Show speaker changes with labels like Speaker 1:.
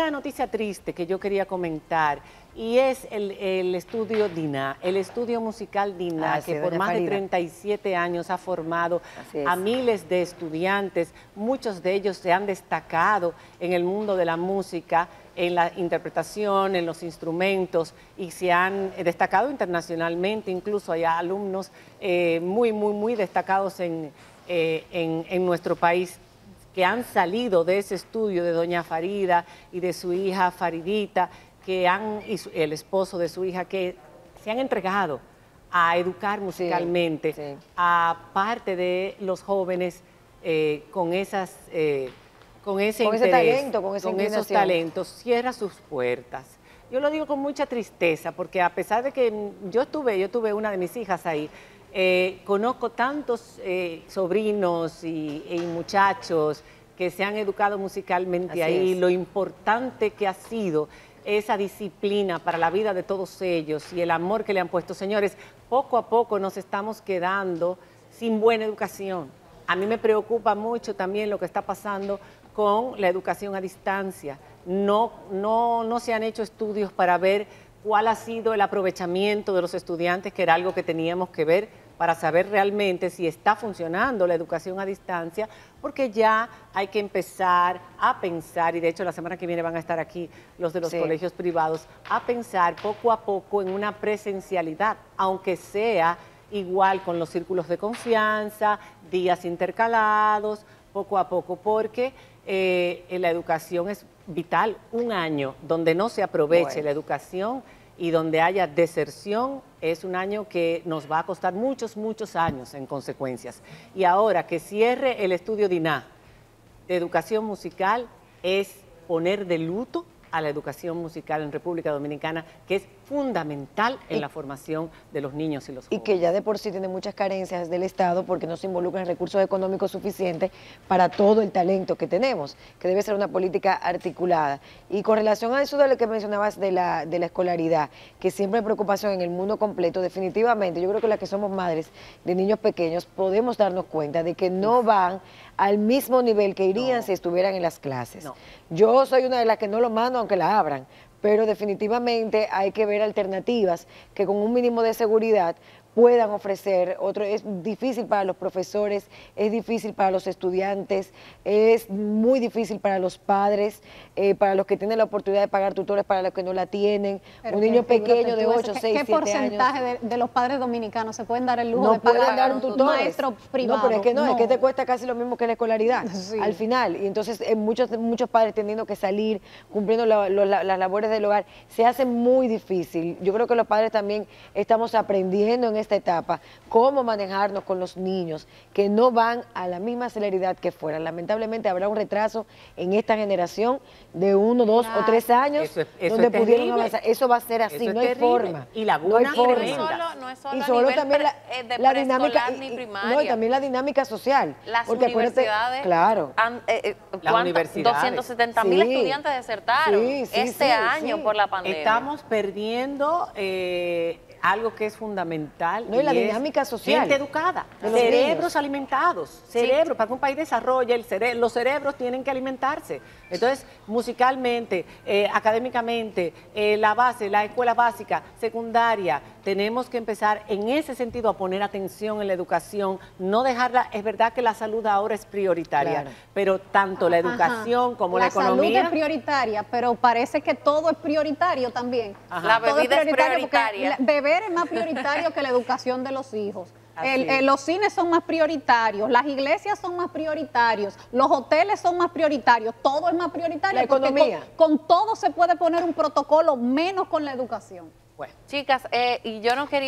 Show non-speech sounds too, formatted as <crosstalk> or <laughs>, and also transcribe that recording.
Speaker 1: Una noticia triste que yo quería comentar y es el, estudio DINA, el estudio musical DINA, ah, que por más de 37 años ha formado a miles de estudiantes, muchos de ellos se han destacado en el mundo de la música, en la interpretación, en los instrumentos y se han destacado internacionalmente, incluso hay alumnos eh, muy, muy, muy destacados en, eh, en, en nuestro país que han salido de ese estudio de doña Farida y de su hija Faridita, que han, y el esposo de su hija, que se han entregado a educar musicalmente a parte de los jóvenes eh, con esas eh, con ese, talento, con, con esos talentos, cierra sus puertas. Yo lo digo con mucha tristeza, porque a pesar de que yo tuve, yo tuve una de mis hijas ahí, eh, conozco tantos eh, sobrinos y, muchachos que se han educado musicalmente ahí, lo importante que ha sido esa disciplina para la vida de todos ellos y el amor que le han puesto. Señores, poco a poco nos estamos quedando sin buena educación. A mí me preocupa mucho también lo que está pasando con la educación a distancia. No, no, no se han hecho estudios para ver cuál ha sido el aprovechamiento de los estudiantes, que era algo que teníamos que ver para saber realmente si está funcionando la educación a distancia, porque ya hay que empezar a pensar, y de hecho la semana que viene van a estar aquí los de los colegios privados, a pensar poco a poco en una presencialidad, aunque sea igual con los círculos de confianza, días intercalados, poco a poco, porque eh, la educación es vital. Un año donde no se aproveche la educación y donde haya deserción es un año que nos va a costar muchos, muchos años en consecuencias. Y ahora que cierre el estudio DINA de educación musical es poner de luto a la educación musical en República Dominicana, que es fundamental en la formación de los niños y los jóvenes.
Speaker 2: Y que ya de por sí tiene muchas carencias del Estado porque no se involucran recursos económicos suficientes para todo el talento que tenemos, que debe ser una política articulada. Y con relación a eso de lo que mencionabas de la, de la escolaridad, que siempre hay preocupación en el mundo completo, definitivamente yo creo que las que somos madres de niños pequeños podemos darnos cuenta de que no van al mismo nivel que irían si estuvieran en las clases. Yo soy una de las que no lo mando aunque la abran, pero definitivamente hay que ver alternativas que con un mínimo de seguridad puedan ofrecer. Otro es difícil para los profesores, es difícil para los estudiantes, es muy difícil para los padres, eh, para los que tienen la oportunidad de pagar tutores, para los que no la tienen. un niño pequeño de 8, 6, 7
Speaker 3: años. ¿Qué porcentaje de, los padres dominicanos se pueden dar el lujo de pagar dar un tutor? maestro privado?
Speaker 2: No, pero es que no, es que te cuesta casi lo mismo que la escolaridad <laughs> al final. Y entonces eh, muchos, muchos padres teniendo que salir, cumpliendo las labores del hogar, se hace muy difícil. Yo creo que los padres también estamos aprendiendo en esta etapa, cómo manejarnos con los niños que no van a la misma celeridad que fueran. Lamentablemente habrá un retraso en esta generación de uno, dos o tres años donde pudieron avanzar. Eso va a ser así, no hay forma.
Speaker 1: Y la no
Speaker 2: hay
Speaker 1: forma.
Speaker 2: No es solo, y solo también la, dinámica
Speaker 4: ni
Speaker 2: No, y también la dinámica social.
Speaker 4: Las porque universidades
Speaker 2: claro.
Speaker 4: Eh, eh, Las universidades. 270 mil estudiantes desertaron este año por la pandemia.
Speaker 1: Estamos perdiendo eh, algo que es fundamental.
Speaker 2: No, y, la dinámica social.
Speaker 1: Gente educada, cerebros alimentados, cerebro, para que un país desarrolle, el los cerebros tienen que alimentarse. Entonces, musicalmente, eh, académicamente, eh, la base, la escuela básica, secundaria, tenemos que empezar en ese sentido a poner atención en la educación, no dejarla, es verdad que la salud ahora es prioritaria, pero tanto la educación como la, economía.
Speaker 3: La salud es prioritaria, pero parece que todo es prioritario también.
Speaker 4: La bebida es prioritaria
Speaker 3: es más prioritario que la educación de los hijos. los cines son más prioritarios, las iglesias son más prioritarios, los hoteles son más prioritarios, todo es más prioritario.
Speaker 2: La economía.
Speaker 3: Con, todo se puede poner un protocolo, menos con la educación.
Speaker 4: Chicas, eh, y yo no quería...